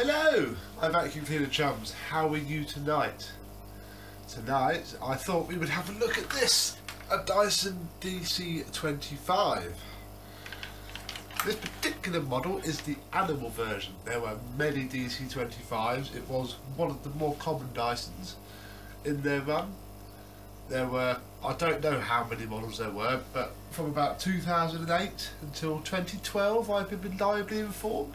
Hello, my vacuum cleaner chums. How are you tonight? Tonight, I thought we would have a look at this, a Dyson DC25. This particular model is the animal version. There were many DC25s. It was one of the more common Dysons in their run. There were, I don't know how many models there were, but from about 2008 until 2012, I've been reliably informed,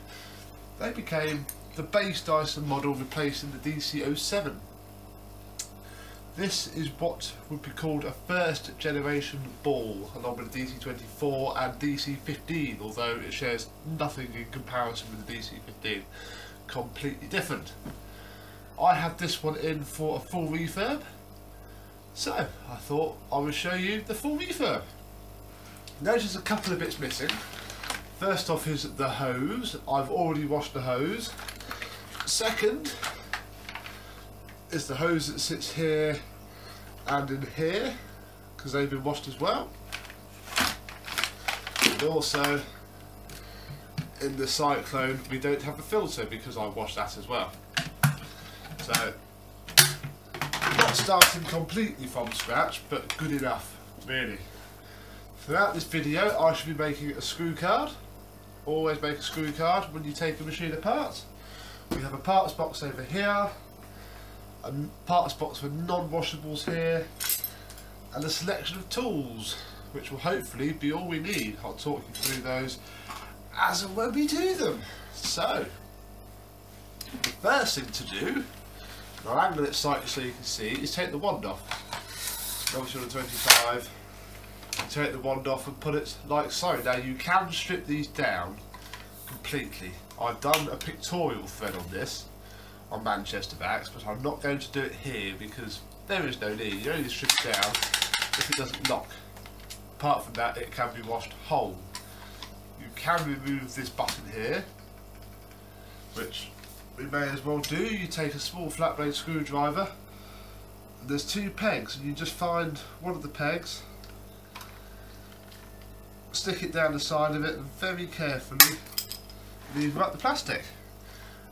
they became the base Dyson model replacing the DC07. This is what would be called a first generation ball, along with the DC24 and DC15, although it shares nothing in comparison with the DC15. Completely different. I have this one in for a full refurb, so I thought I would show you the full refurb. Notice a couple of bits missing. First off is the hose. I've already washed the hose. Second is the hose that sits here and in here because they've been washed as well. And also in the Cyclone we don't have a filter because I washed that as well. So not starting completely from scratch but good enough really. Throughout this video I should be making a screw card. Always make a screw card when you take a machine apart. We have a parts box over here, a parts box for non-washables here, and a selection of tools, which will hopefully be all we need. I'll talk you through those as and when we do them. So, the first thing to do, and I'll angle it slightly so you can see, is take the wand off. Obviously on the 25, take the wand off and put it like so. Now you can strip these down completely I've done a pictorial thread on this on Manchester Vacs, but I'm not going to do it here because there is no need. You only strip it down if it doesn't knock. Apart from that, it can be washed whole. You can remove this button here, which we may as well do. You take a small flat blade screwdriver. There's two pegs, and you just find one of the pegs, stick it down the side of it, very carefully lever up the plastic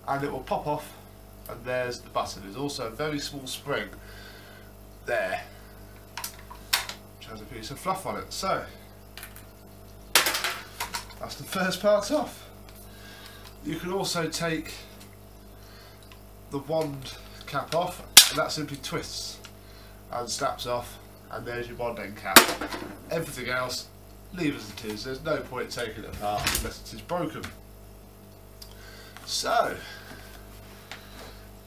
and it will pop off and there's the button. There's also a very small spring there which has a piece of fluff on it. So that's the first part off. You can also take the wand cap off and that simply twists and snaps off and there's your end cap. Everything else leave as it is. There's no point taking it apart unless it is broken. So,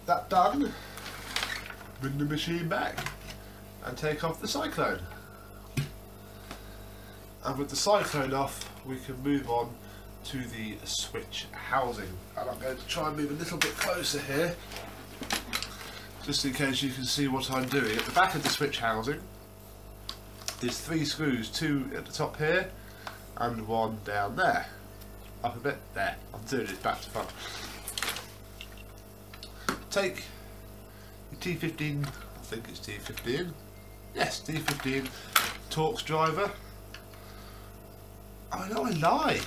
that done, bring the machine back and take off the Cyclone. And with the Cyclone off, we can move on to the switch housing. And I'm going to try and move a little bit closer here, just in case you can see what I'm doing. At the back of the switch housing, there's three screws, two at the top here, and one down there up a bit. There, I'm doing it back to front. Take your T15, I think it's T15. Yes, T15 Torx driver. I know I lie.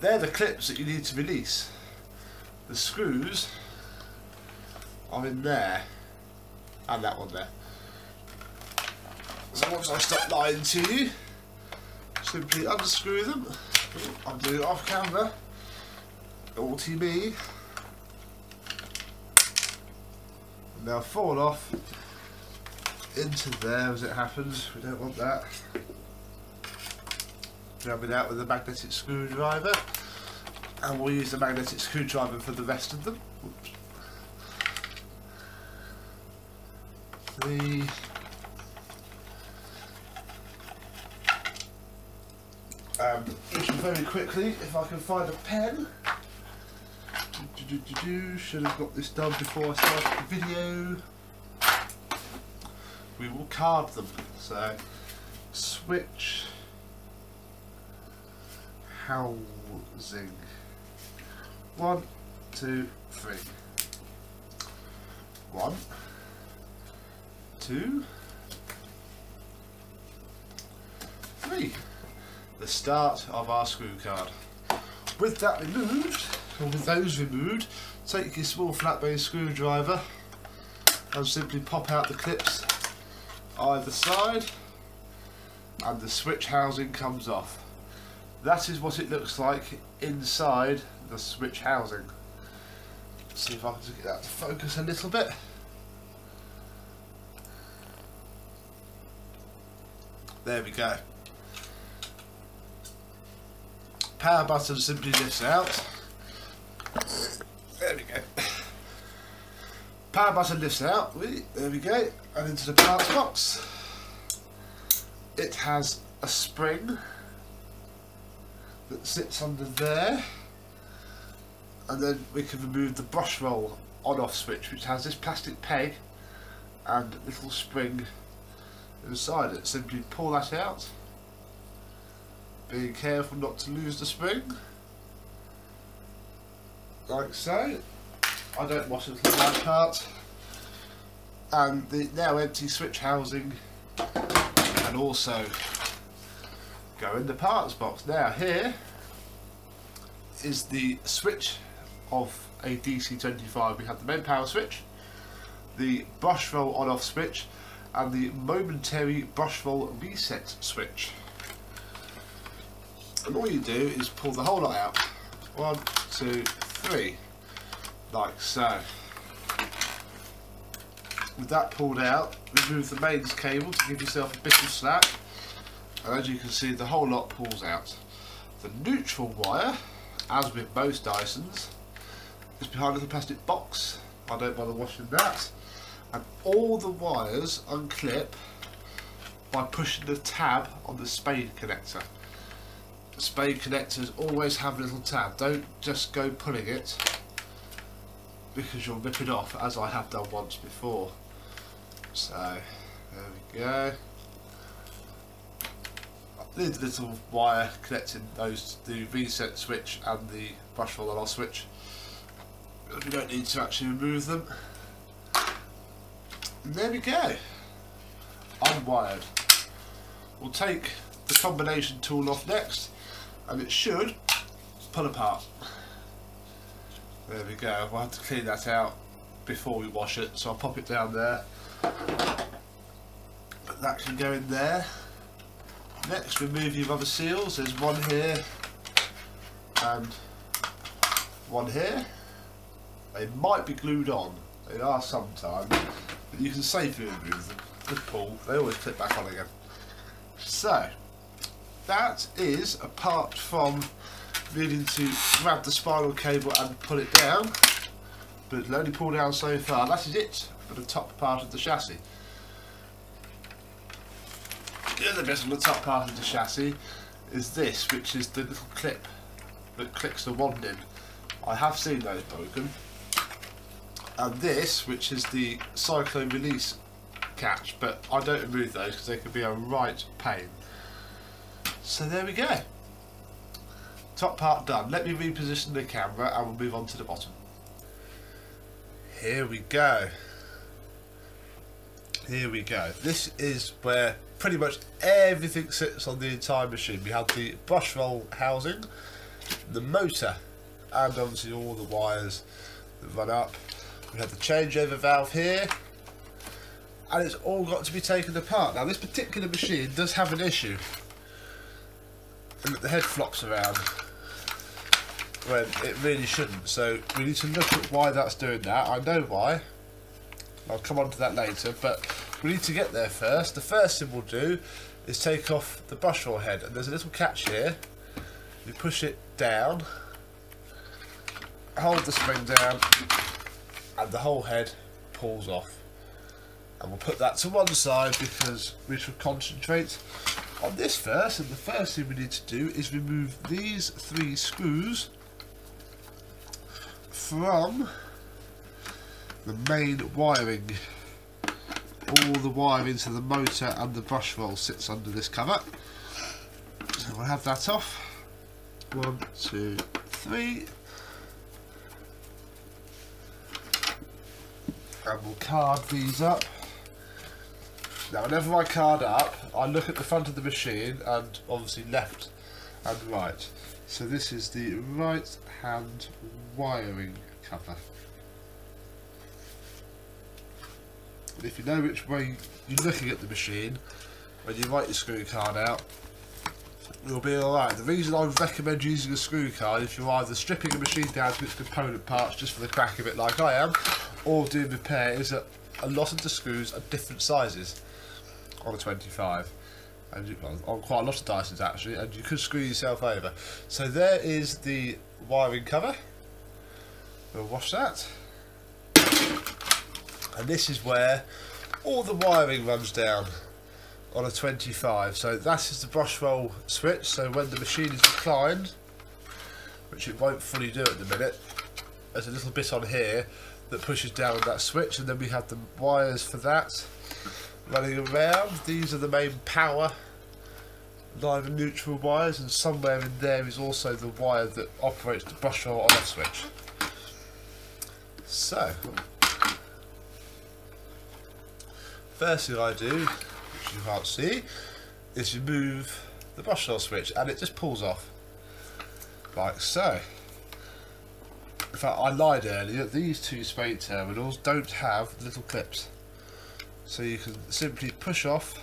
They're the clips that you need to release. The screws are in there. And that one there. Once I stop lying to you, simply unscrew them I'm doing it off camera. To me. Now fall off into there as it happens. We don't want that. Grab it out with a magnetic screwdriver. And we'll use the magnetic screwdriver for the rest of them. Oops. Three. Um, very quickly, if I can find a pen. Do, do, do, Should have got this done before I started the video. We will card them. So, switch housing. One, two, three. One, two, three the start of our screw card. With that removed, and with those removed, take your small flat base screwdriver and simply pop out the clips either side and the switch housing comes off. That is what it looks like inside the switch housing. Let's see if I can get that to focus a little bit. There we go. Power button simply lifts out. There we go. Power button lifts out. There we go. And into the parts box. It has a spring that sits under there. And then we can remove the brush roll on off switch which has this plastic peg and little spring inside it. Simply pull that out. Being careful not to lose the spring. Like so. I don't wash the right part. And the now empty switch housing and also go in the parts box. Now here is the switch of a DC25. We have the main power switch, the brush roll on off switch and the momentary brush roll reset switch. And all you do is pull the whole lot out. One, two, three. Like so. With that pulled out, remove the mains cable to give yourself a bit of slack. And as you can see, the whole lot pulls out. The neutral wire, as with most Dysons, is behind little plastic box. I don't bother washing that. And all the wires unclip by pushing the tab on the spade connector. Spade connectors always have a little tab. Don't just go pulling it because you'll rip it off as I have done once before. So there we go. The little wire connecting those the reset switch and the brush roll off switch. We don't need to actually remove them. And there we go. Unwired. We'll take the combination tool off next and it should. Pull apart. There we go. We'll have to clean that out before we wash it. So I'll pop it down there. But that can go in there. Next remove your rubber seals. There's one here and one here. They might be glued on. They are sometimes but you can safely remove them. With pull. They always clip back on again. So that is apart from needing to grab the spiral cable and pull it down but it'll only pull down so far that is it for the top part of the chassis. The other bit on the top part of the chassis is this, which is the little clip that clicks the wand in. I have seen those broken. And this, which is the cyclone release catch, but I don't remove those because they could be a right pain. So there we go. Top part done. Let me reposition the camera and we'll move on to the bottom. Here we go. Here we go. This is where pretty much everything sits on the entire machine. We have the brush roll housing, the motor, and obviously all the wires that run up. We have the changeover valve here, and it's all got to be taken apart. Now this particular machine does have an issue, and the head flops around when it really shouldn't. So we need to look at why that's doing that. I know why. I'll come on to that later, but we need to get there first. The first thing we'll do is take off the brush roll head, and there's a little catch here. You push it down, hold the spring down, and the whole head pulls off. And we'll put that to one side because we should concentrate on this first. And the first thing we need to do is remove these three screws from the main wiring. All the wiring to the motor and the brush roll sits under this cover. So we'll have that off. One, two, three. And we'll card these up. Now whenever I card up, I look at the front of the machine and obviously left and right. So this is the right hand wiring cover. And if you know which way you're looking at the machine, when you write your screw card out, you'll be alright. The reason I recommend using a screw card if you're either stripping a machine down to its component parts just for the crack of it like I am, or doing repair is that a lot of the screws are different sizes on a 25 and you, on quite a lot of Dysons actually and you could screw yourself over. So there is the wiring cover. We'll wash that. And this is where all the wiring runs down on a 25 so that is the brush roll switch. So when the machine is reclined which it won't fully do at the minute there's a little bit on here that pushes down on that switch and then we have the wires for that running around these are the main power live and neutral wires and somewhere in there is also the wire that operates the brush roll on off switch so first thing I do which you can't see is remove the brush roll switch and it just pulls off like so in fact, I lied earlier, these two spade terminals don't have little clips. So you can simply push off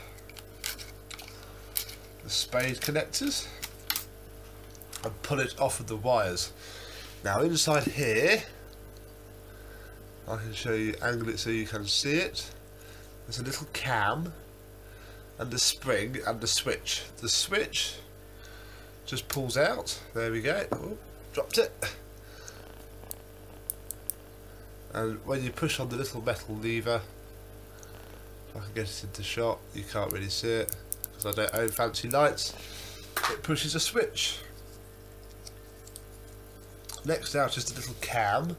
the spade connectors and pull it off of the wires. Now inside here, I can show you, angle it so you can see it. There's a little cam and the spring and the switch. The switch just pulls out. There we go. Oh, dropped it and when you push on the little metal lever I can get it into shot you can't really see it because I don't own fancy lights. It pushes a switch. Next out is the little cam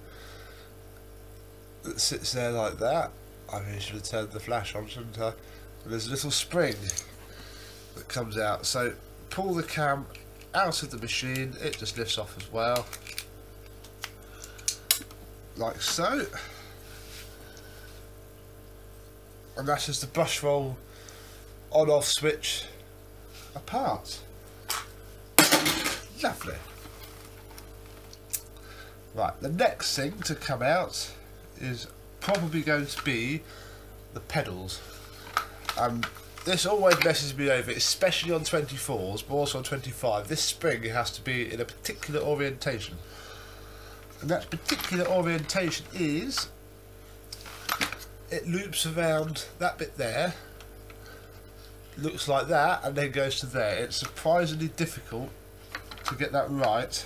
that sits there like that. I really should have turned the flash on shouldn't I? And there's a little spring that comes out. So pull the cam out of the machine it just lifts off as well. Like so. And that is the brush roll on off switch apart. Lovely. Right, the next thing to come out is probably going to be the pedals. Um, this always messes me over, especially on 24s, but also on 25. This spring has to be in a particular orientation and that particular orientation is it loops around that bit there looks like that and then goes to there. It's surprisingly difficult to get that right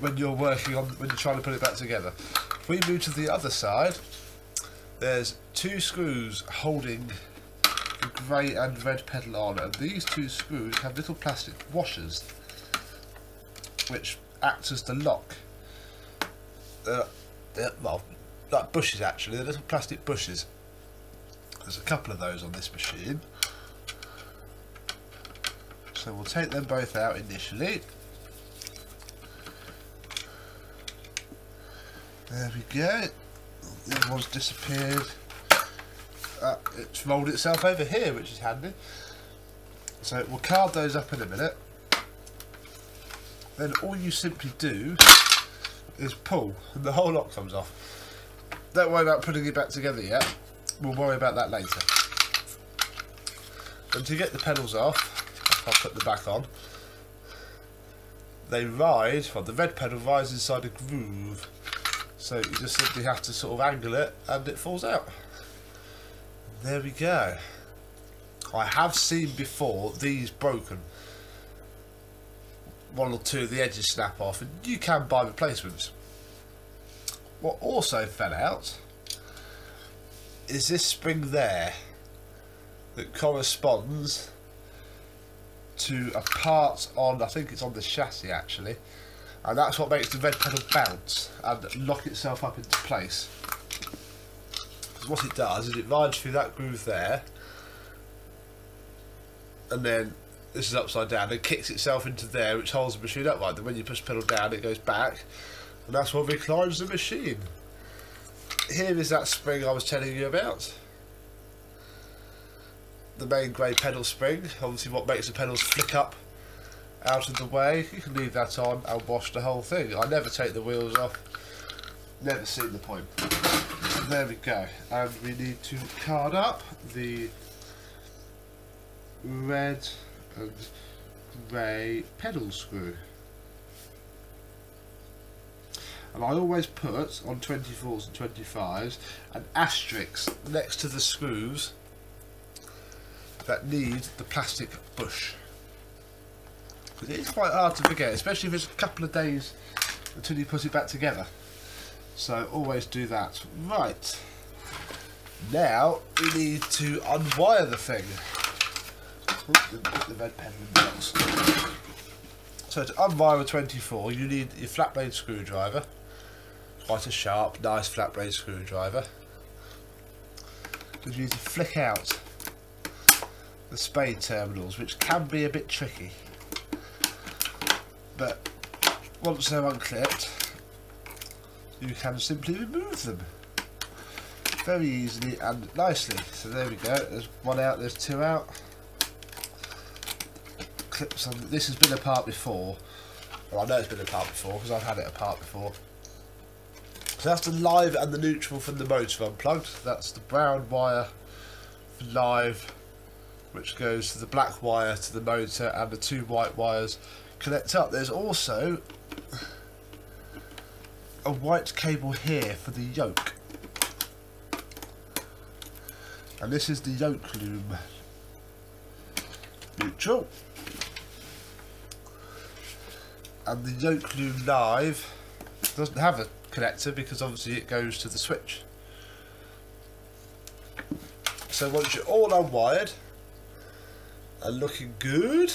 when you're working on when you're trying to put it back together. If we move to the other side there's two screws holding the grey and red pedal on and these two screws have little plastic washers which act as the lock. Uh, they're, they're, well, like bushes actually, they're little plastic bushes. There's a couple of those on this machine. So we'll take them both out initially. There we go. The other one's disappeared. Uh, it's rolled itself over here, which is handy. So we'll card those up in a minute. Then all you simply do is pull and the whole lot comes off. Don't worry about putting it back together yet. We'll worry about that later. And to get the pedals off, I'll put the back on. They ride, well the red pedal rides inside a groove. So you just simply have to sort of angle it and it falls out. There we go. I have seen before these broken one or two of the edges snap off and you can buy replacements. What also fell out is this spring there that corresponds to a part on, I think it's on the chassis actually, and that's what makes the red pedal bounce and lock itself up into place. Because what it does is it rides through that groove there, and then this is upside down, it kicks itself into there, which holds the machine upright. Then when you push the pedal down, it goes back, and that's what reclines the machine. Here is that spring I was telling you about. The main grey pedal spring, obviously what makes the pedals flick up out of the way. You can leave that on and wash the whole thing. I never take the wheels off. Never seen the point. There we go. And we need to card up the red and grey pedal screw. And I always put on 24s and 25s an asterisk next to the screws that need the plastic bush. Because it is quite hard to forget, especially if it's a couple of days until you put it back together. So always do that. Right. Now we need to unwire the thing. the red pen the box. So to unwire a 24 you need your flat blade screwdriver. Quite a sharp, nice flat blade screwdriver. Because you need to flick out the spade terminals which can be a bit tricky. But once they're unclipped you can simply remove them very easily and nicely. So there we go, there's one out, there's two out. Clips on, this has been apart before. Well I know it's been apart before because I've had it apart before. So that's the live and the neutral from the motor unplugged. That's the brown wire live which goes to the black wire to the motor and the two white wires connect up. There's also a white cable here for the yoke. And this is the yoke loom. Neutral. And the yoke loom live doesn't have a connector because obviously it goes to the switch. So once you're all unwired and looking good,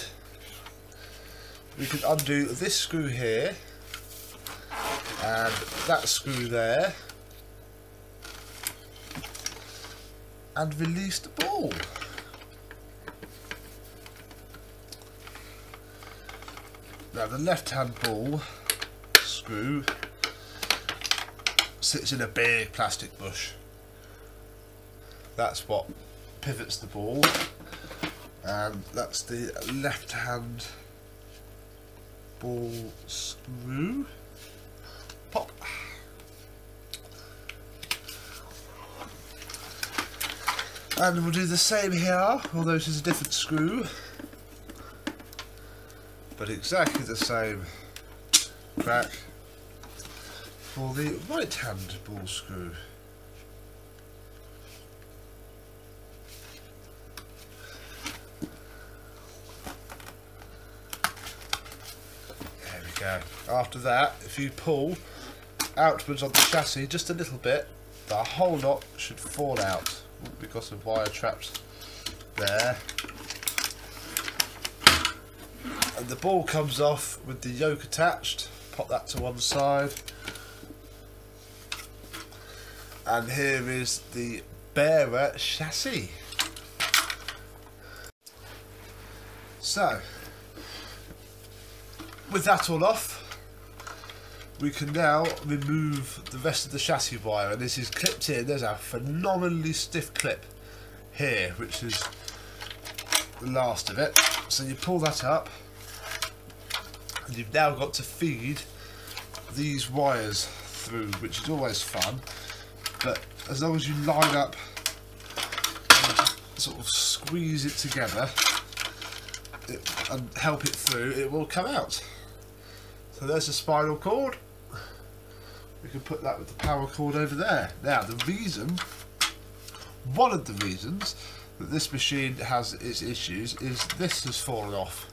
we can undo this screw here and that screw there and release the ball. Now the left hand ball screw sits in a big plastic bush. That's what pivots the ball and that's the left hand ball screw pop. And we'll do the same here, although it is a different screw. But exactly the same crack for the right hand ball screw. There we go. After that, if you pull outwards on the chassis just a little bit, the whole lot should fall out because of wire traps there. And the ball comes off with the yoke attached. Pop that to one side. And here is the bearer chassis. So, with that all off, we can now remove the rest of the chassis wire. And this is clipped in there's a phenomenally stiff clip here which is the last of it. So you pull that up and you've now got to feed these wires through which is always fun but as long as you line up sort of squeeze it together it, and help it through it will come out so there's the spinal cord we can put that with the power cord over there. Now, the reason, one of the reasons that this machine has its issues is this has fallen off.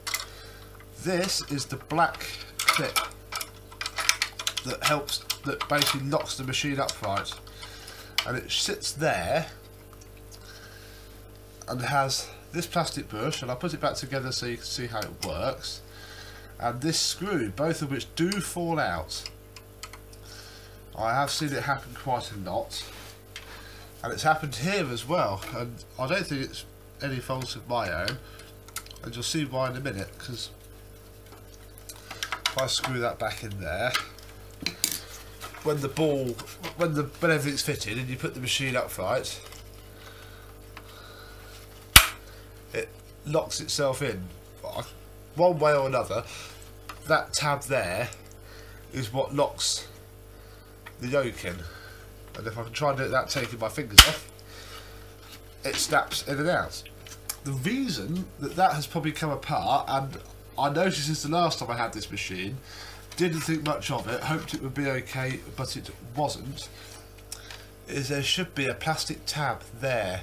This is the black clip that helps, that basically locks the machine upright. And it sits there and has this plastic bush, and I'll put it back together so you can see how it works. And this screw, both of which do fall out. I have seen it happen quite a lot and it's happened here as well and I don't think it's any fault of my own and you'll see why in a minute because if I screw that back in there when the ball when the when everything's fitted and you put the machine upright it locks itself in one way or another, that tab there is what locks the yoke in. And if I can try and do it without taking my fingers off, it snaps in and out. The reason that that has probably come apart, and I noticed this the last time I had this machine, didn't think much of it, hoped it would be okay, but it wasn't, is there should be a plastic tab there.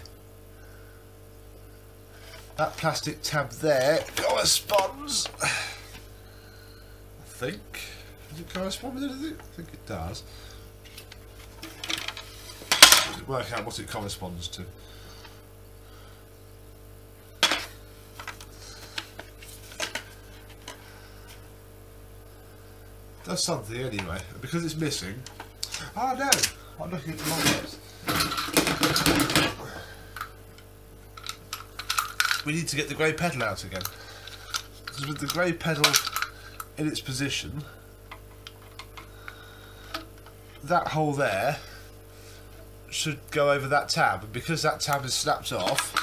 That plastic tab there corresponds, I think, does it correspond with anything? I think it does. Does it work out what it corresponds to? Does something anyway. Because it's missing. Oh no! I'm looking at the wrong bits. We need to get the grey pedal out again. Because with the grey pedal in its position, that hole there should go over that tab. And because that tab is snapped off,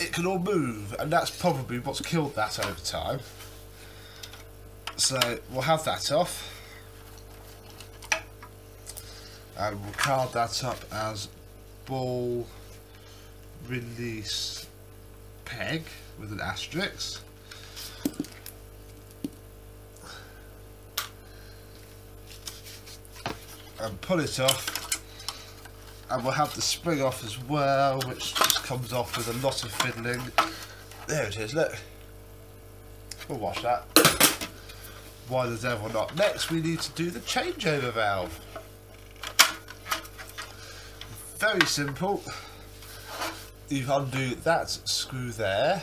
it can all move. And that's probably what's killed that over time. So we'll have that off. And we'll card that up as ball release peg with an asterisk. And pull it off. And we'll have the spring off as well, which just comes off with a lot of fiddling. There it is, look. We'll wash that why the devil not? Next we need to do the changeover valve. Very simple. You undo that screw there.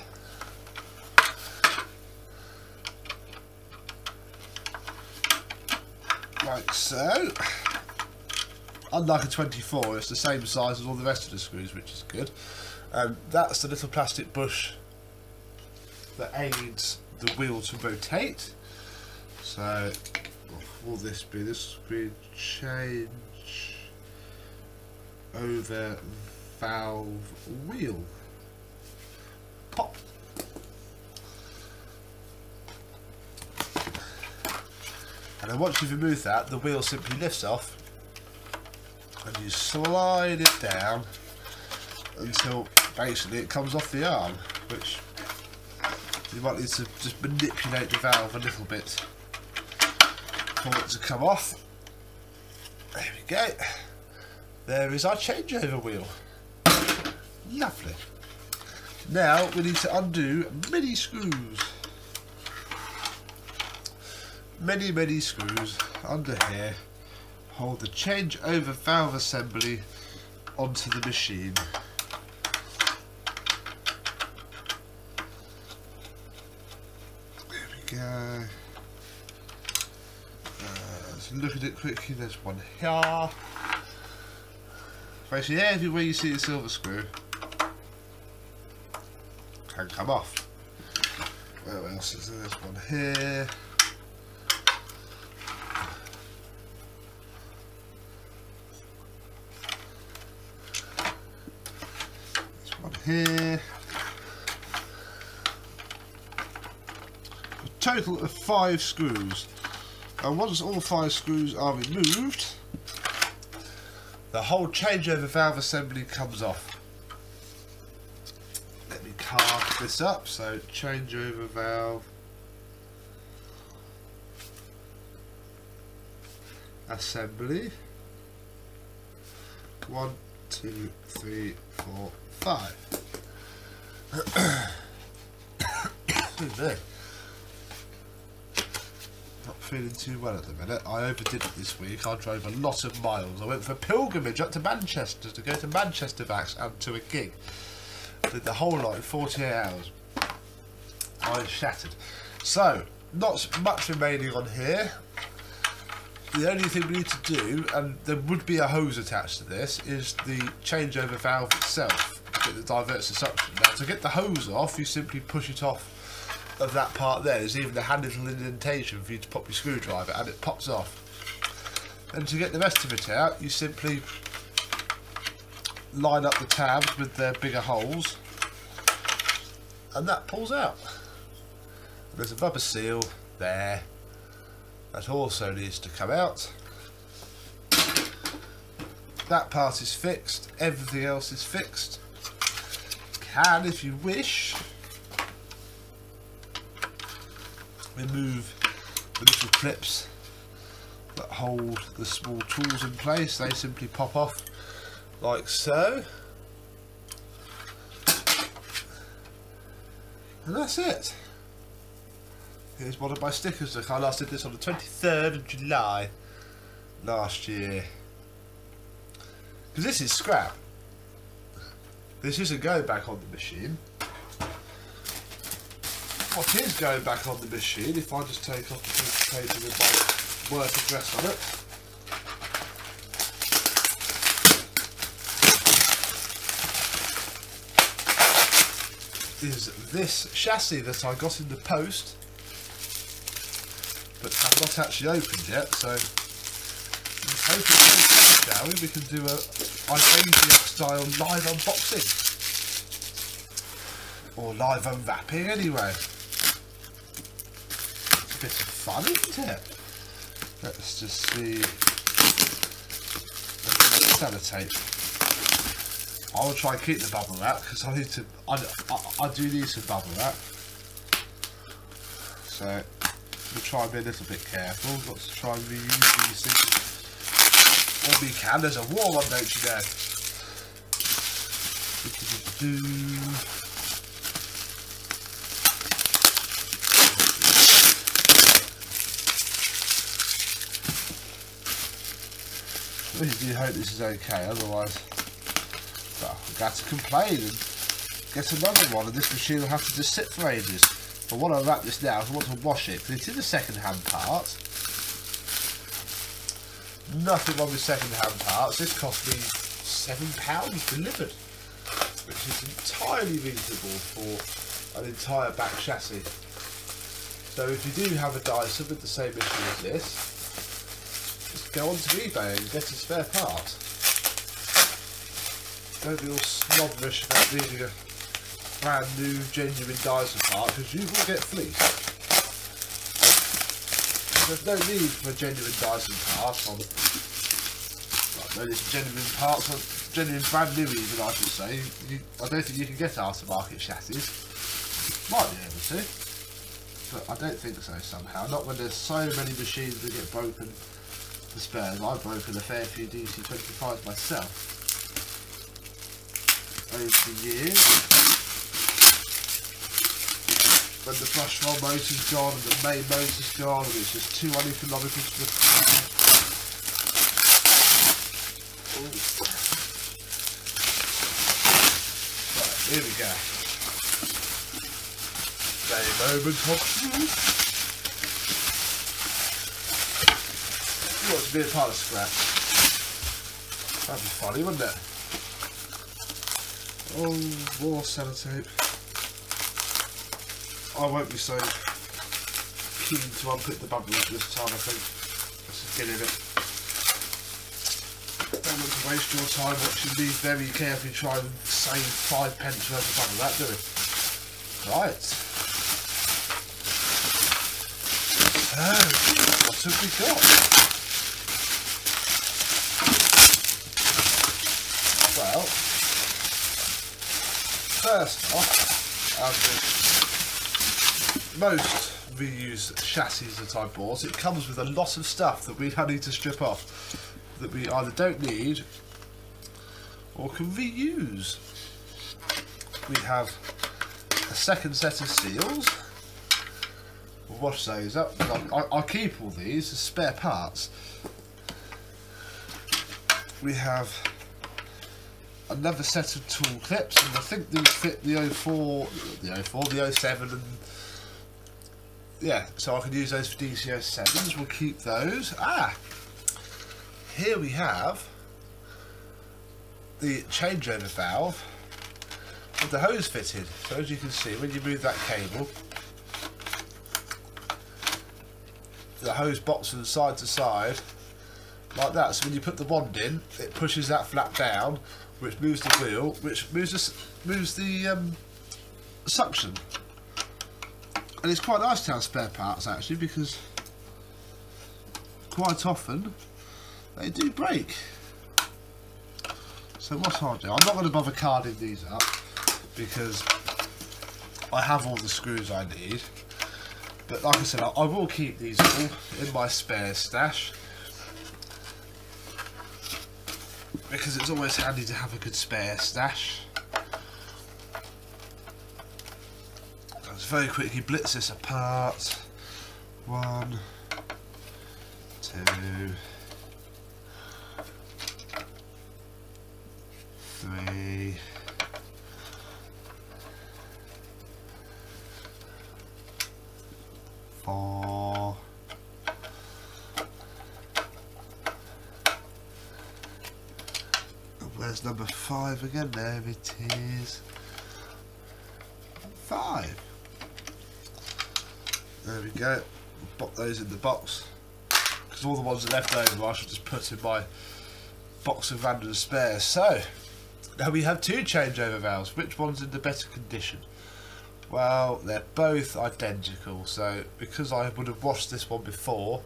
Like so. Unlike a 24, it's the same size as all the rest of the screws, which is good. Um, that's the little plastic bush that aids the wheel to rotate. So, what will this be? This will be change over valve wheel. Pop. And then once you've removed that, the wheel simply lifts off and you slide it down until basically it comes off the arm, which you might need to just manipulate the valve a little bit to come off. There we go. There is our changeover wheel. Lovely. Now we need to undo many screws. Many, many screws under here. Hold the changeover valve assembly onto the machine. There we go look at it quickly. There's one here. Basically, everywhere you see a silver screw can come off. Where else is there? There's one here. There's one here. A total of five screws. And once all five screws are removed, the whole changeover valve assembly comes off. Let me carve this up. So changeover valve assembly. One, two, three, four, five. feeling too well at the minute. I overdid it this week. I drove a lot of miles. I went for a pilgrimage up to Manchester to go to Manchester Vacs and to a gig. Did the whole lot in 48 hours. I was shattered. So, not much remaining on here. The only thing we need to do, and there would be a hose attached to this, is the changeover valve itself diverts the suction. Now, to get the hose off, you simply push it off of that part there. There's even a handy little indentation for you to pop your screwdriver and it pops off. And to get the rest of it out, you simply line up the tabs with their bigger holes and that pulls out. There's a rubber seal there that also needs to come out. That part is fixed, everything else is fixed. Can, if you wish, remove the little clips that hold the small tools in place. They simply pop off like so. And that's it. Here's one of my stickers. Look, I last did this on the 23rd of July last year. Because this is scrap. This isn't going back on the machine. What is going back on the machine, if I just take off the piece of paper with my work address on it, is this chassis that I got in the post but have not actually opened yet so it shall we? We can do a Ivasiac style live unboxing or live unwrapping anyway bit of fun isn't it let's just see sellotape I will try and keep the bubble wrap because I need to. I, I, I, do need some bubble wrap. So we'll try and be a little bit careful. Got to try and reuse these things when we can. There's a war on, don't you know? I really hope this is okay, otherwise well, I've got to complain and get another one and this machine will have to just sit for ages. But what I wrap this now I want to wash it because it is a second hand part. Nothing wrong with second hand parts. This cost me £7 delivered. Which is entirely reasonable for an entire back chassis. So if you do have a Dyson with the same issue as this, go onto eBay and get a spare part. Don't be all snobbish about needing a uh, brand new, genuine Dyson part, because you will get fleeced. There's no need for a genuine Dyson part on no need genuine parts on genuine brand new even I should say. You, I don't think you can get aftermarket chassis. Might be able to. But I don't think so somehow. Not when there's so many machines that get broken for spares. I've broken a fair few DC25s myself over the years. When the brush roll motor's gone and the main motor's gone and it's just too uneconomical to repair. Right, here we go. A moment of truth. You want be a part of scrap. That'd be funny, wouldn't it? Oh, more sellotape. I won't be so keen to unpick the bubbles this time, I think. Let's get in it. Don't want to waste your time watching me very carefully try and save five pence worth of bubble that, do we? Right. So, what have we got? Well, first off, as most reused chassis that I bought, it comes with a lot of stuff that we need to strip off that we either don't need or can reuse. We have a second set of seals. We'll wash those up. I, I keep all these as spare parts. We have another set of tool clips, and I think these fit the 04, the 04, the 07, and yeah, so I can use those for DC07s. We'll keep those. Ah, here we have the changeover valve with the hose fitted. So as you can see, when you move that cable, the hose box from side to side like that. So when you put the wand in, it pushes that flap down which moves the wheel, which moves the, moves the um, suction And it's quite nice to have spare parts actually because quite often they do break. So what I'll do, I'm not going to bother carding these up because I have all the screws I need. But like I said, I, I will keep these all in my spare stash. Because it's always handy to have a good spare stash. Let's very quickly blitz this apart. One, two, three, four, where's number five again? There it is. Five. There we go. Pop those in the box. Because all the ones that left over I should just put in my box of random spares. So, now we have two changeover valves. Which one's in the better condition? Well, they're both identical. So, because I would have washed this one before,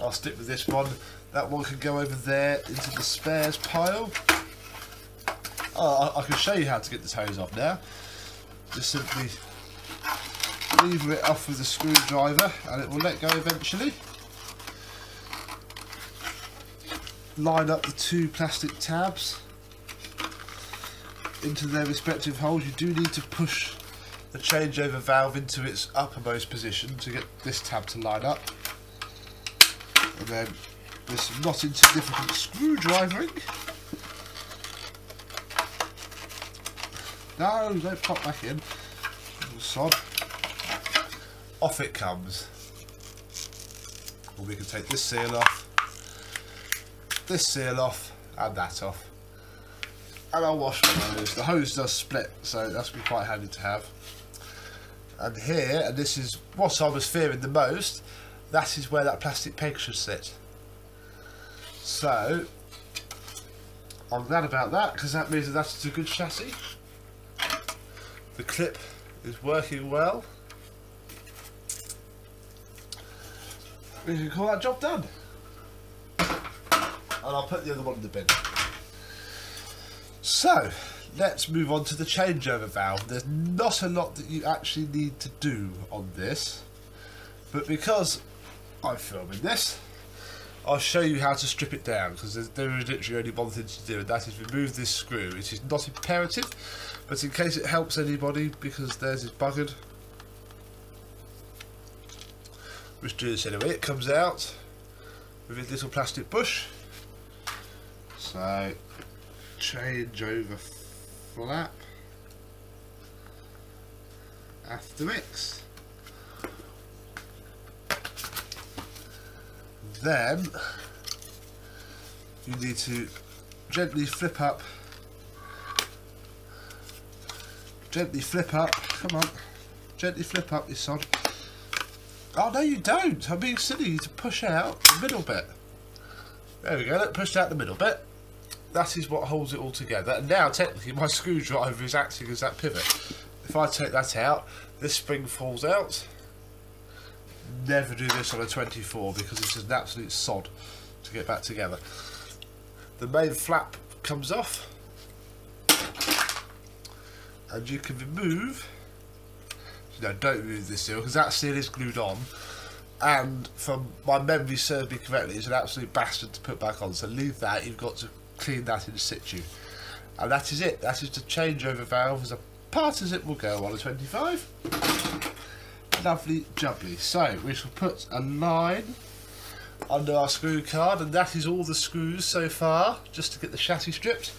I'll stick with this one. That one can go over there into the spares pile. Oh, I, I can show you how to get this hose off now. Just simply lever it off with a screwdriver and it will let go eventually. Line up the two plastic tabs into their respective holes. You do need to push the changeover valve into its uppermost position to get this tab to line up. And then this not insignificant screwdrivering. No, don't pop back in. Sod off it comes. Or we can take this seal off, this seal off, and that off. And I'll wash the hose. The hose does split, so that's be quite handy to have. And here, and this is what I was fearing the most, that is where that plastic peg should sit. So, I'm glad about that, because that means that that's a good chassis. The clip is working well. we can call that job done. And I'll put the other one in the bin. So, let's move on to the changeover valve. There's not a lot that you actually need to do on this, but because I'm filming this, I'll show you how to strip it down because there is literally only one thing to do and that is remove this screw. It is not imperative, but in case it helps anybody because theirs is buggered, Let's do this anyway. It comes out with its little plastic bush. So, change over flap after mix. Then, you need to gently flip up gently flip up, come on, gently flip up your sod Oh, no, you don't. I'm being silly. You push out the middle bit. There we go. Look, pushed out the middle bit. That is what holds it all together. And now, technically, my screwdriver is acting as that pivot. If I take that out, this spring falls out. Never do this on a 24 because it's an absolute sod to get back together. The main flap comes off. And you can remove know, don't remove this seal because that seal is glued on. And from my memory serves me correctly, it's an absolute bastard to put back on. So leave that. You've got to clean that in situ. And that is it. That is the changeover valve as apart as it will go on a 25. Lovely jubbly. So we shall put a line under our screw card and that is all the screws so far just to get the chassis stripped.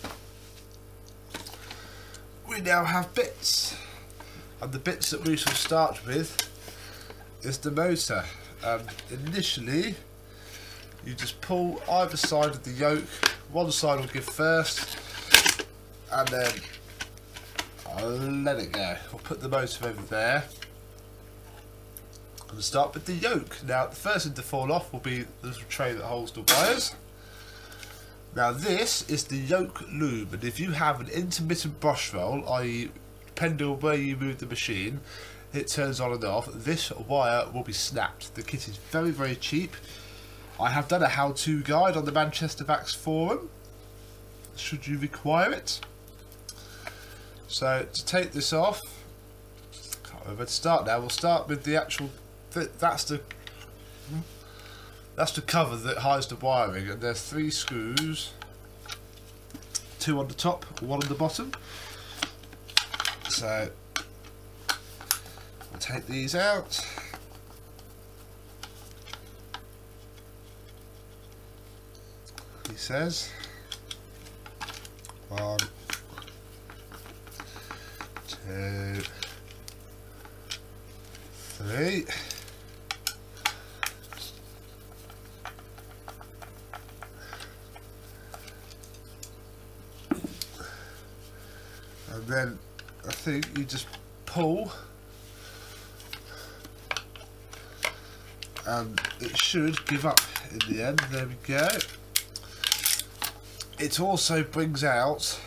We now have bits and the bits that we shall start with is the motor. Um, initially, you just pull either side of the yoke. One side will give first, and then I'll let it go. I'll put the motor over there. I'm start with the yoke. Now, the first thing to fall off will be the tray that holds the wires. Now, this is the yoke lube, and if you have an intermittent brush roll, i.e depending on where you move the machine, it turns on and off, this wire will be snapped. The kit is very, very cheap. I have done a how-to guide on the Manchester Vacs forum, should you require it. So to take this off, can't remember to start now. We'll start with the actual. That's the that's the cover that hides the wiring, and there's three screws, two on the top, one on the bottom. So I'll take these out. He says one, two, three. Then I think you just pull and it should give up in the end. There we go it also brings out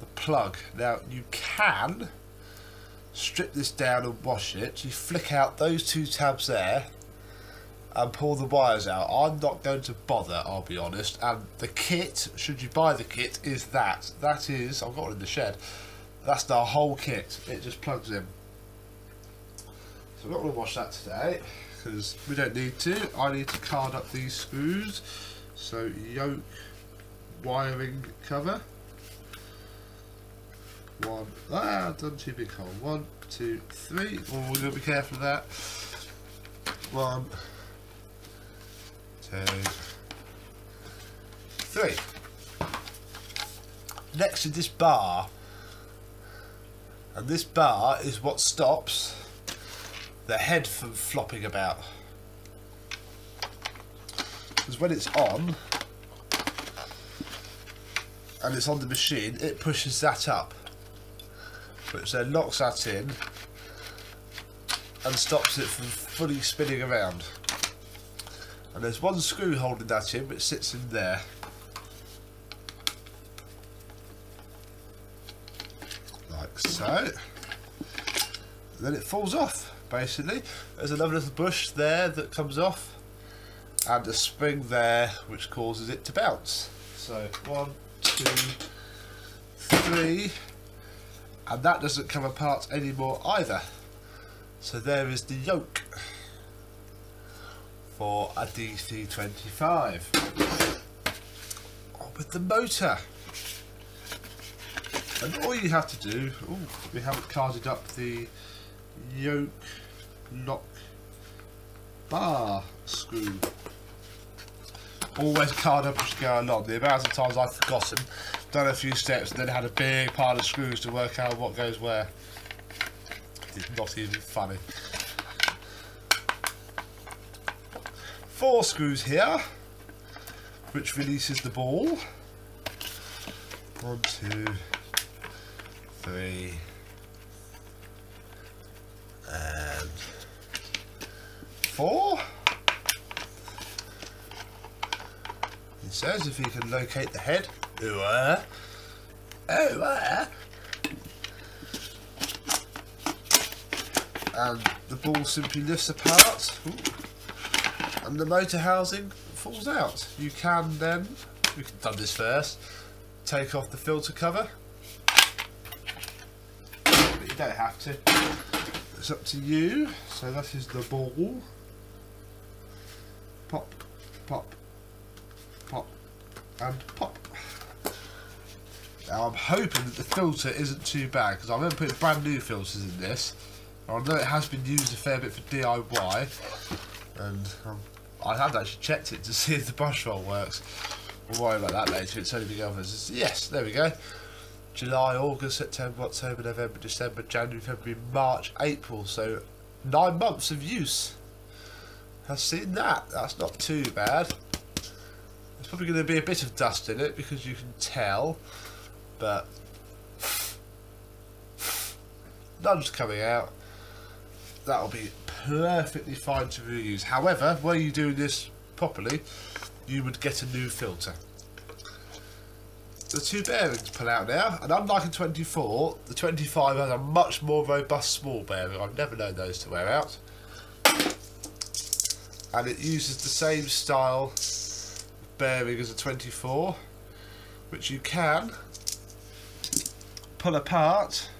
the plug. Now you can strip this down and wash it. You flick out those two tabs there and pull the wires out. I'm not going to bother, I'll be honest. And the kit, should you buy the kit, is that. That is, I've got it in the shed. That's the whole kit. It just plugs in. So I'm not going to wash that today because we don't need to. I need to card up these screws. So yoke wiring cover. One, ah, done too big hole. One, two, three. Oh, we're going to be careful of that. One, two, three. Next to this bar, and this bar is what stops the head from flopping about. Because when it's on and it's on the machine it pushes that up. Which then locks that in and stops it from fully spinning around and there's one screw holding that in which sits in there. Like so. Then it falls off basically. There's another little bush there that comes off and a spring there which causes it to bounce. So one, two, three, and that doesn't come apart anymore either. So there is the yoke for a DC25 oh, with the motor. And all you have to do, ooh, we haven't carded up the yoke lock bar screw always card up as you go along. The amount of times I've forgotten, done a few steps, and then had a big pile of screws to work out what goes where. It's not even funny. Four screws here, which releases the ball. One, two, three, and four. It says if you can locate the head. Oh, uh, oh, uh. And the ball simply lifts apart. Ooh. And the motor housing falls out. You can then, we have done this first, take off the filter cover. But you don't have to. It's up to you. So that is the ball. Pop, pop, pop, and pop. Now I'm hoping that the filter isn't too bad because I've remember putting brand new filters in this. I know it has been used a fair bit for DIY and um, I haven't actually checked it to see if the brush roll works. We'll worry about that later, it's only the others. Yes, there we go. July, August, September, October, November, December, January, February, March, April. So nine months of use. I've seen that. That's not too bad. There's probably going to be a bit of dust in it because you can tell, but none's coming out. That'll be perfectly fine to reuse. However, were you doing this properly, you would get a new filter. the two bearings pull out now, and unlike a 24, the 25 has a much more robust small bearing. I've never known those to wear out. And it uses the same style bearing as a 24, which you can pull apart,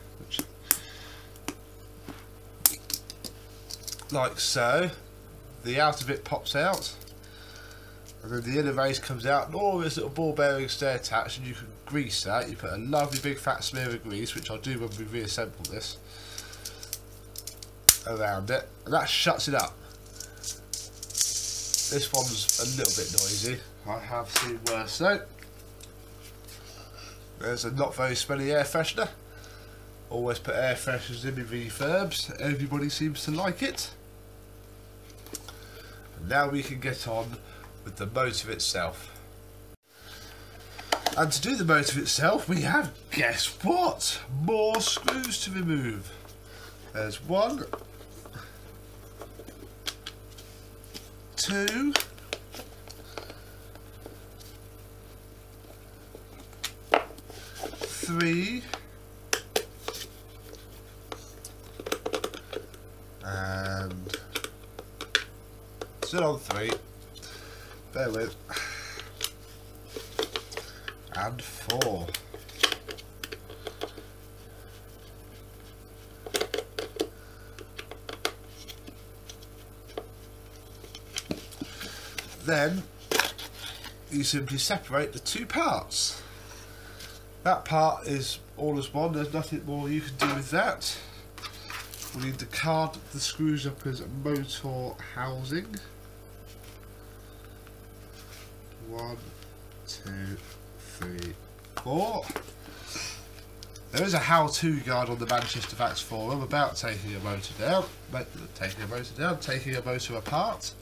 like so. The outer bit pops out and then the inner race comes out and all this little ball bearings stay attached and you can grease that. You put a lovely big fat smear of grease, which I'll do when we reassemble this, around it, and that shuts it up. This one's a little bit noisy. I have seen worse though. There's a not very smelly air freshener. Always put air fresheners in my refurbs. Everybody seems to like it. And now we can get on with the motor itself. And to do the motor itself, we have, guess what? More screws to remove. There's one, two, three, and still on three. Bear with. And four. Then you simply separate the two parts. That part is all as one, there's nothing more you can do with that. We need the card the screws up as motor housing. One, two, three, four. There is a how-to guide on the Manchester Vacs forum about taking a motor down, taking a motor down, taking a motor apart,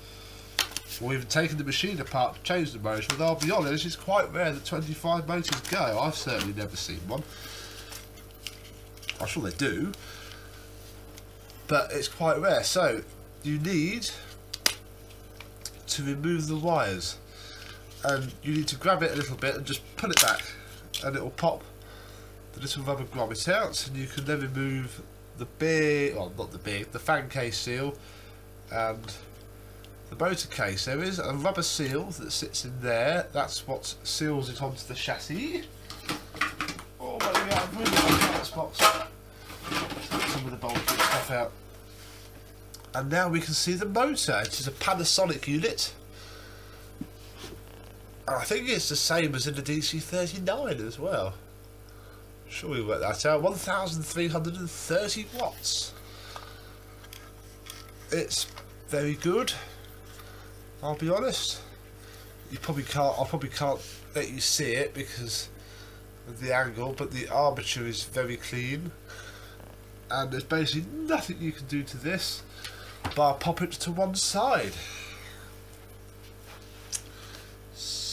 or even taking the machine apart to change the motor. But I'll be honest, it's quite rare that 25 motors go. I've certainly never seen one. I'm sure they do, but it's quite rare. So you need to remove the wires and you need to grab it a little bit and just pull it back and it will pop the little rubber grommet out and you can then remove the big, well not the big, the fan case seal and the motor case. There is a rubber seal that sits in there, that's what seals it onto the chassis. Oh, but we have really box. Some of the bulky stuff out. And now we can see the motor. It is a Panasonic unit. I think it's the same as in the DC39 as well. Sure we work that out. 1,330 watts. It's very good. I'll be honest. You probably can't. I probably can't let you see it because of the angle, but the armature is very clean, and there's basically nothing you can do to this, but pop it to one side.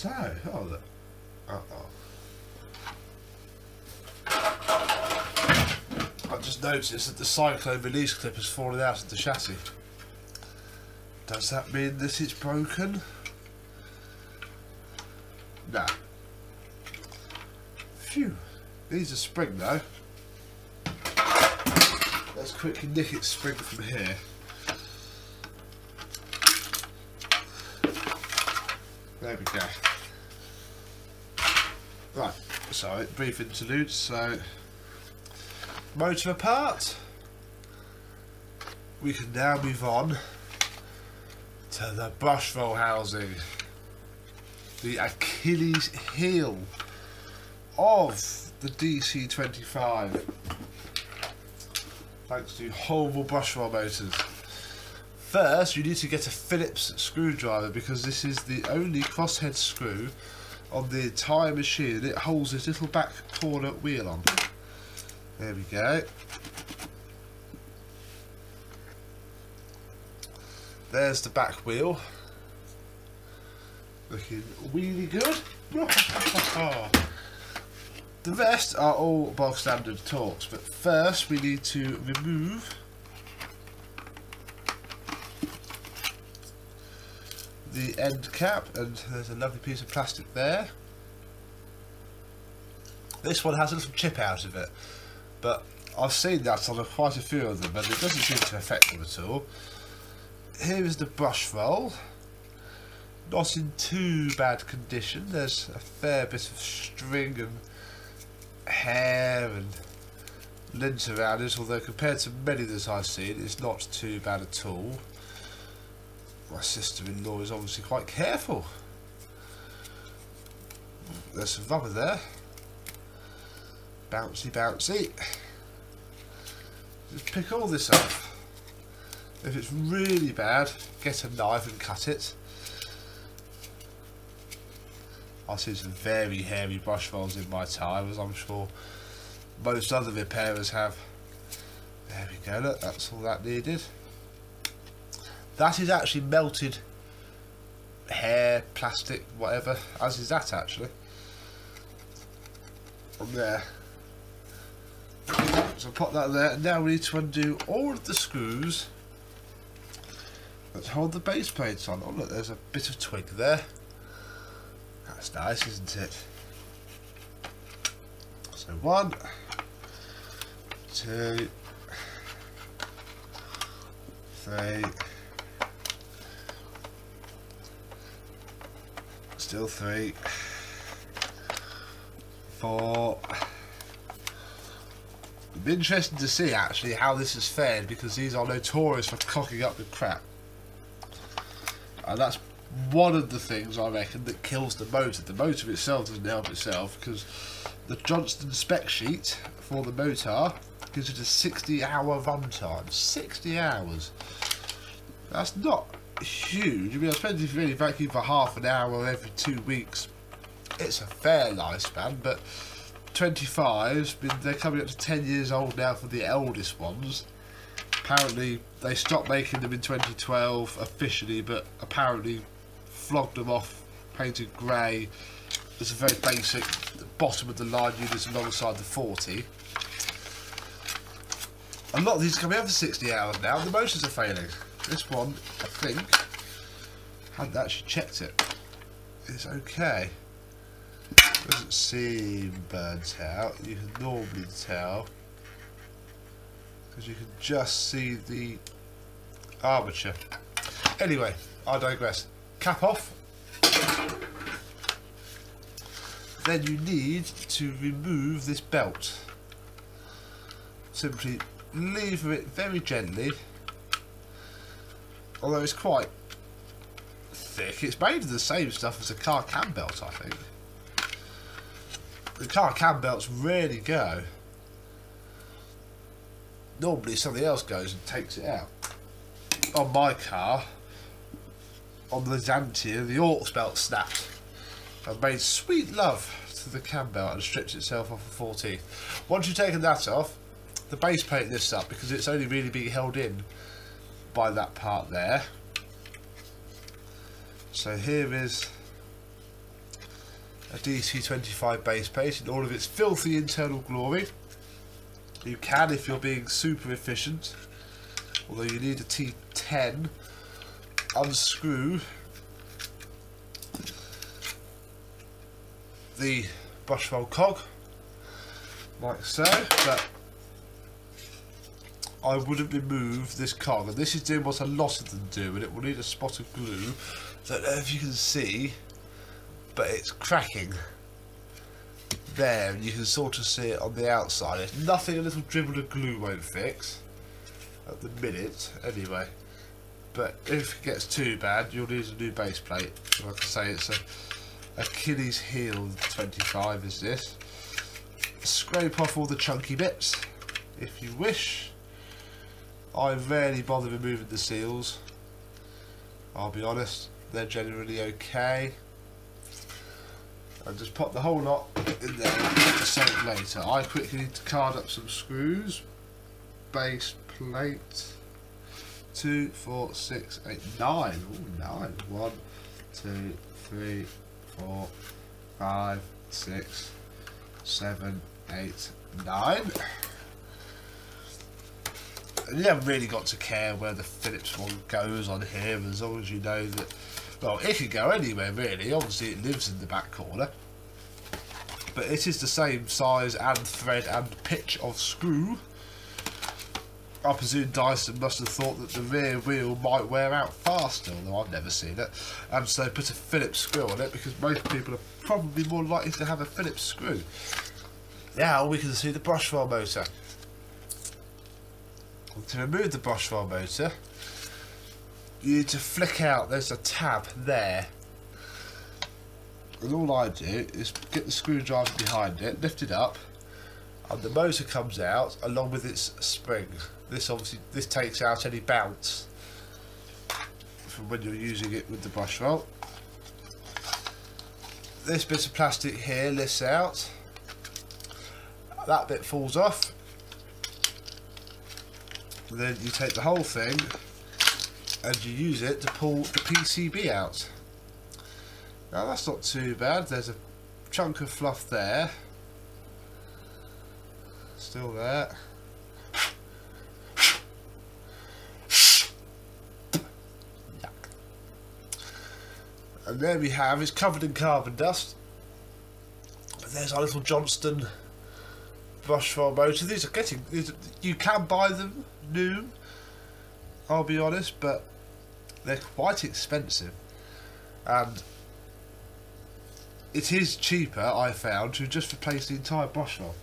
So, oh look. Uh oh. I just noticed that the cyclone release clip has fallen out of the chassis. Does that mean this is broken? No. Phew. These are spring though. Let's quickly nick its spring from here. There we go. Right, so brief interlude. So, motor apart. We can now move on to the brush roll housing. The Achilles heel of the DC25. Thanks to horrible brush roll motors. First, you need to get a Phillips screwdriver because this is the only crosshead screw on the entire machine. It holds this little back corner wheel on. There we go. There's the back wheel. Looking really good. the rest are all bog standard Torx but first we need to remove the end cap and there's a lovely piece of plastic there This one has a little chip out of it, but I've seen that on quite a few of them, but it doesn't seem to affect them at all. Here is the brush roll. Not in too bad condition. There's a fair bit of string and hair and lint around it, although compared to many that I've seen, it's not too bad at all. My sister-in-law is obviously quite careful. There's some rubber there. Bouncy, bouncy. Just pick all this up. If it's really bad, get a knife and cut it. I've seen some very hairy brush rolls in my time, as I'm sure most other repairers have. There we go, look, that's all that needed. That is actually melted hair, plastic, whatever, as is that actually. From there. So put that there, and now we need to undo all of the screws that hold the base plates on. Oh look, there's a bit of twig there. That's nice, isn't it? So one, two, three, still three, four. It'd be interesting to see actually how this has fared because these are notorious for cocking up with crap. And that's one of the things I reckon that kills the motor. The motor itself doesn't help itself because the Johnson spec sheet for the motor gives it a 60 hour runtime. 60 hours. That's not huge. I mean, I suppose if you really vacuum for half an hour every two weeks, it's a fair lifespan, but 25s, they're coming up to 10 years old now for the eldest ones. Apparently, they stopped making them in 2012 officially, but apparently flogged them off, painted grey. It's a very basic bottom of the line units alongside the 40. A lot of these are coming out for 60 hours now. The motors are failing. This one, I think, hadn't actually checked it. It's okay. Doesn't seem burnt out. You can normally tell because you can just see the armature. Anyway, I digress. Cap off. Then you need to remove this belt. Simply lever it very gently. Although it's quite thick. It's made of the same stuff as a car cam belt, I think the car cam belts rarely go. Normally something else goes and takes it out. On my car, on the Xantia, the aux belt snapped. I've made sweet love to the cam belt and stripped itself off a 14. Once you've taken that off, the base plate lifts up because it's only really being held in by that part there. So here is a DC25 base plate in all of its filthy internal glory. You can if you're being super efficient, although you need a T10, unscrew the brush roll cog, like so, but I wouldn't remove this cog, and this is doing what a lot of them do, and it will need a spot of glue, so if you can see, but it's cracking there and you can sort of see it on the outside. It's nothing a little dribble of glue won't fix at the minute anyway. But if it gets too bad you'll need a new base plate. Like I say it's a Achilles heel 25 is this. Scrape off all the chunky bits if you wish. I rarely bother removing the seals. I'll be honest, they're generally okay and just pop the whole lot in there to save later. I quickly need to card up some screws. Base plate. Two, four, six, eight, nine. Ooh, nine. One, two, three, four, five, six, seven, eight, nine. You haven't really got to care where the Phillips one goes on here as long as you know that well, it can go anywhere really. Obviously, it lives in the back corner. but it is the same size and thread and pitch of screw. I presume Dyson must have thought that the rear wheel might wear out faster, although I've never seen it, and so put a Phillips screw on it because most people are probably more likely to have a Phillips screw. Now we can see the brush motor. To remove the brush roll motor, you need to flick out, there's a tab there. And all I do is get the screwdriver behind it, lift it up, and the motor comes out along with its spring. This obviously this takes out any bounce from when you're using it with the brush roll. This bit of plastic here lifts out. That bit falls off. Then you take the whole thing and you use it to pull the PCB out. Now that's not too bad. There's a chunk of fluff there. Still there. And there we have, it's covered in carbon dust. There's our little Johnson brush roll motor. These are getting, these, you can buy them new, I'll be honest, but they're quite expensive. And it is cheaper, I found, to just replace the entire brush roll.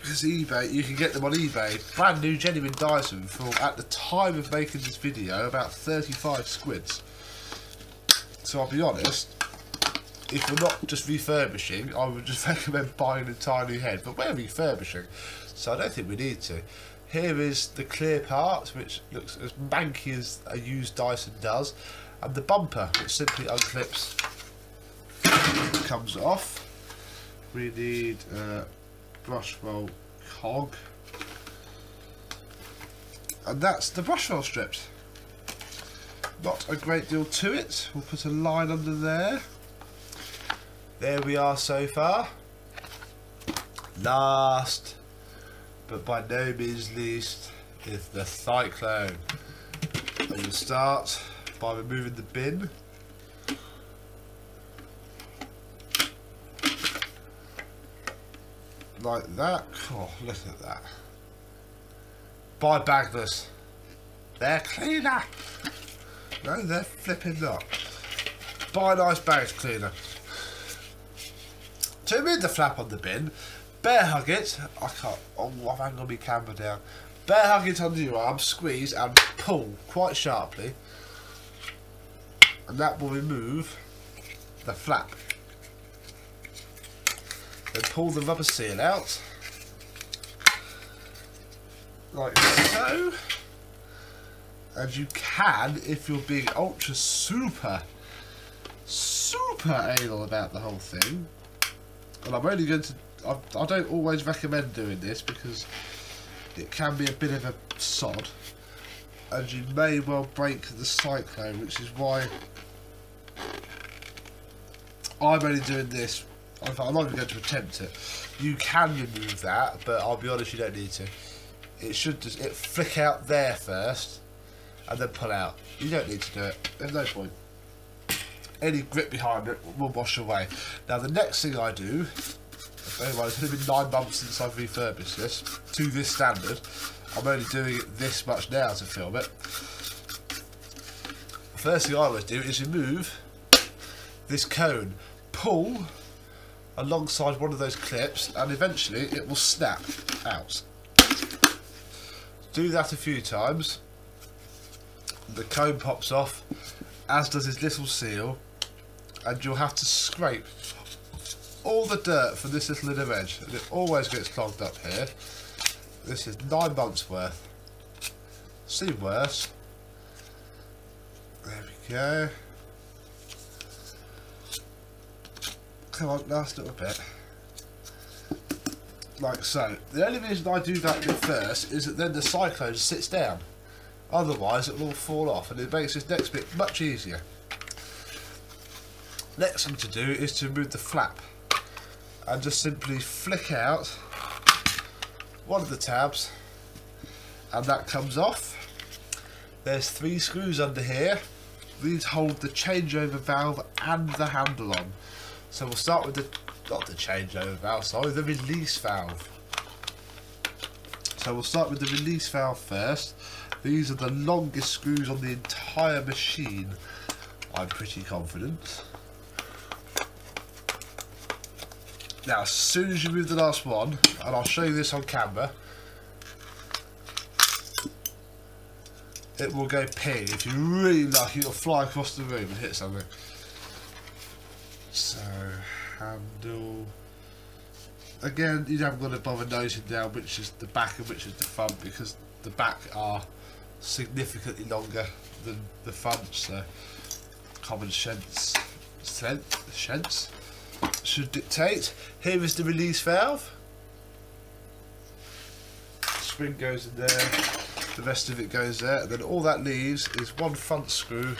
Because eBay, you can get them on eBay, brand new genuine Dyson for, at the time of making this video, about 35 squids. So I'll be honest, if you're not just refurbishing, I would just recommend buying a entirely head, but we're refurbishing, so I don't think we need to. Here is the clear part, which looks as manky as a used Dyson does, and the bumper, which simply unclips, comes off. We need uh, brush roll cog. And that's the brush roll stripped. Not a great deal to it. We'll put a line under there. There we are so far. Last, but by no means least, is the Cyclone. You start by removing the bin. like that. Oh, look at that. Buy bagless. They're cleaner. No, they're flipping not. Buy a nice bags cleaner. To remove the flap on the bin, bear hug it. I can't. Oh, I've angled my camera down. Bear hug it under your arm, squeeze and pull quite sharply. And that will remove the flap. Then pull the rubber seal out. Like so. And you can, if you're being ultra super, super anal about the whole thing, and I'm only going to, I, I don't always recommend doing this because it can be a bit of a sod, and you may well break the cyclone, which is why I'm only doing this I'm not even going to attempt it. You can remove that, but I'll be honest, you don't need to. It should just it flick out there first, and then pull out. You don't need to do it. There's no point. Any grit behind it will wash away. Now the next thing I do, anyway, it's only been nine months since I've refurbished this to this standard. I'm only doing it this much now to film it. First thing I always do is remove this cone. Pull alongside one of those clips and eventually it will snap out. Do that a few times. The cone pops off, as does his little seal, and you'll have to scrape all the dirt from this little inner edge. And it always gets clogged up here. This is nine months worth. See worse. There we go. Come on, last little bit. Like so. The only reason I do that bit first is that then the cyclone sits down. Otherwise it will all fall off and it makes this next bit much easier. Next thing to do is to remove the flap and just simply flick out one of the tabs and that comes off. There's three screws under here. These hold the changeover valve and the handle on So we'll start with the, not the changeover valve, sorry, the release valve. So we'll start with the release valve first. These are the longest screws on the entire machine. I'm pretty confident. Now, as soon as you move the last one, and I'll show you this on camera, it will go ping. If you're really lucky, it'll fly across the room and hit something. So, handle. Again, you haven't got to bother noting down which is the back and which is the front because the back are significantly longer than the front, so common sense. sense, sense should dictate. Here is the release valve. spring goes in there, the rest of it goes there, and then all that leaves is one front screw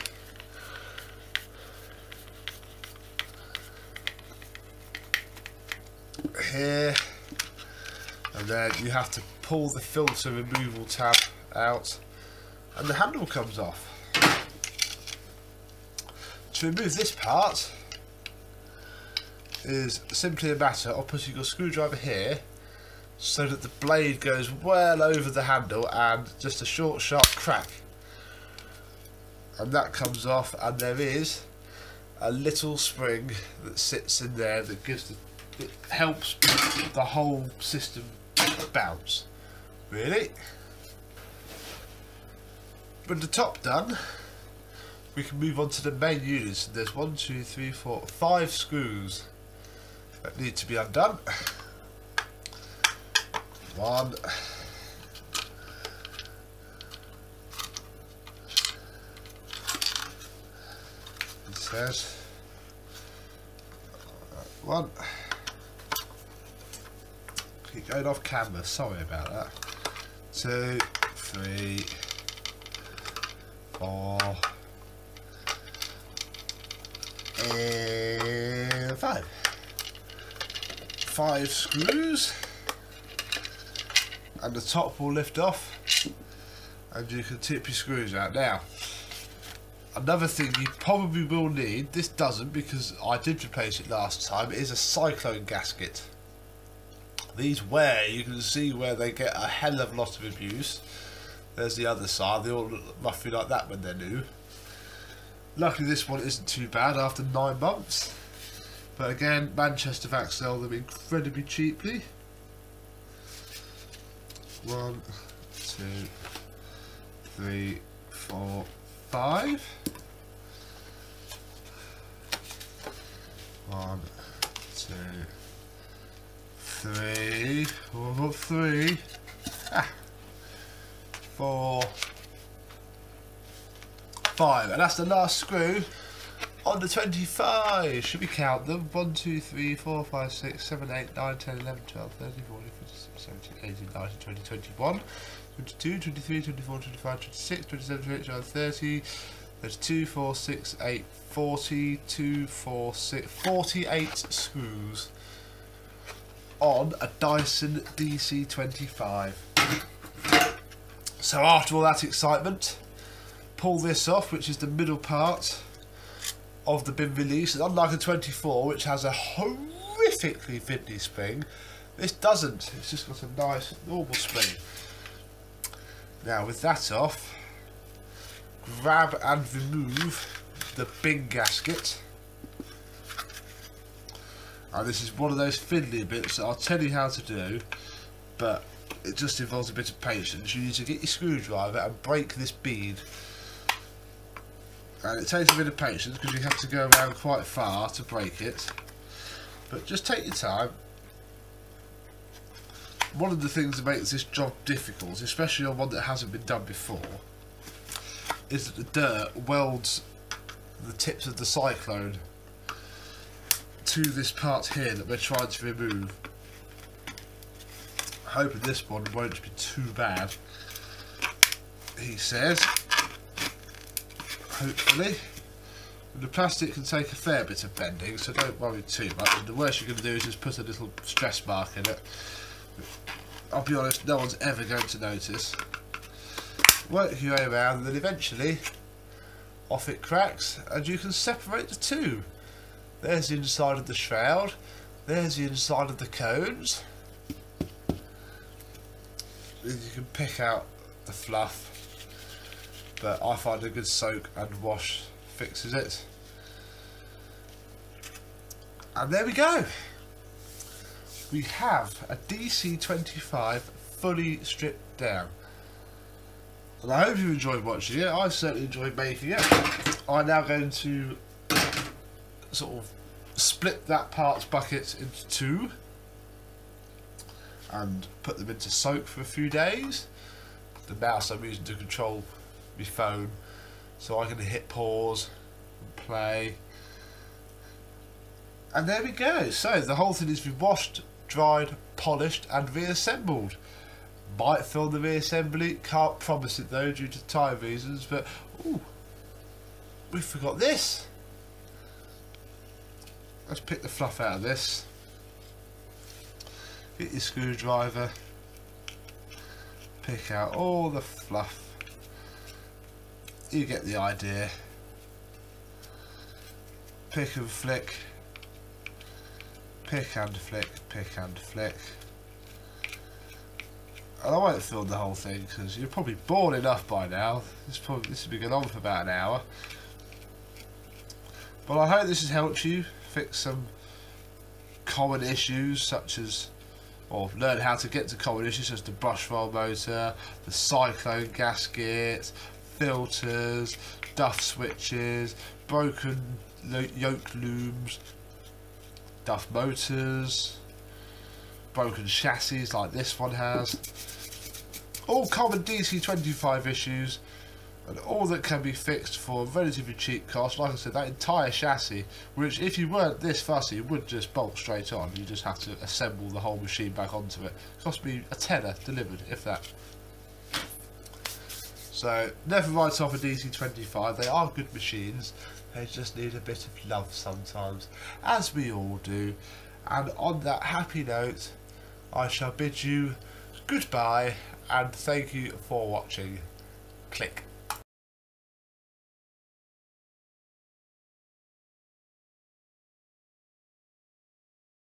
here and then you have to pull the filter removal tab out and the handle comes off. To remove this part is simply a matter of putting your screwdriver here so that the blade goes well over the handle and just a short sharp crack. And that comes off and there is a little spring that sits in there that gives the it helps the whole system bounce. Really? With the top done we can move on to the main units. There's one two three four five screws that need to be undone. One. It says one. Keep going off camera, sorry about that. Two, three, four, and five five screws and the top will lift off and you can tip your screws out. Now, another thing you probably will need, this doesn't because I did replace it last time, is a cyclone gasket. These wear, you can see where they get a hell of a lot of abuse. There's the other side, they all look roughly like that when they're new. Luckily this one isn't too bad after nine months. But again, Manchester Vac sell them incredibly cheaply. One, two, three, four, five. One, two, three, four, three, ah, four, five. And that's the last screw on the 25, should we count them? 1, 2, 3, 4, 5, 6, 7, 8, 9, 10, 11, 12, 13, 14, 15, 17, 18, 19, 20, 21, 22, 23, 24, 25, 26, 27, 28, 29, 30, 32, 4, 6, 8, 40, 2, 4, 6, 48 screws on a Dyson DC25. So after all that excitement, pull this off, which is the middle part of the bin release. And unlike a 24, which has a horrifically fiddly spring, this doesn't. It's just got a nice normal spring. Now with that off, grab and remove the bin gasket. And this is one of those fiddly bits that I'll tell you how to do, but it just involves a bit of patience. You need to get your screwdriver and break this bead and it takes a bit of patience because you have to go around quite far to break it. But just take your time. One of the things that makes this job difficult especially on one that hasn't been done before is that the dirt welds the tips of the cyclone to this part here that we're trying to remove. Hoping this one won't be too bad he says hopefully. The plastic can take a fair bit of bending, so don't worry too much. And the worst you're going to do is just put a little stress mark in it. I'll be honest, no one's ever going to notice. Work your way around, and then eventually, off it cracks, and you can separate the two. There's the inside of the shroud. There's the inside of the cones. You can pick out the fluff, but I find a good soak and wash fixes it. And there we go. We have a DC25 fully stripped down. And I hope you enjoyed watching it. I certainly enjoyed making it. I'm now going to sort of split that parts bucket into two and put them into soak for a few days. The mouse I'm using to control my phone so I can hit pause and play. And there we go. So the whole thing has been washed, dried, polished and reassembled. Might film the reassembly, can't promise it though due to time reasons, but ooh, we forgot this. Let's pick the fluff out of this. Get your screwdriver. Pick out all the fluff. You get the idea. Pick and flick. Pick and flick, pick and flick. And I won't film the whole thing because you're probably bored enough by now. This probably this has been going on for about an hour. But I hope this has helped you fix some common issues such as or learn how to get to common issues such as the brush roll motor, the cyclone gasket, filters, duff switches, broken yoke looms, duff motors, broken chassis like this one has. All common DC25 issues and all that can be fixed for a relatively cheap cost. Like I said, that entire chassis, which if you weren't this fussy, would just bolt straight on. You just have to assemble the whole machine back onto it. Cost me a tenner delivered, if that. So, never write off a DC25. They are good machines. They just need a bit of love sometimes, as we all do. And on that happy note, I shall bid you goodbye and thank you for watching. Click.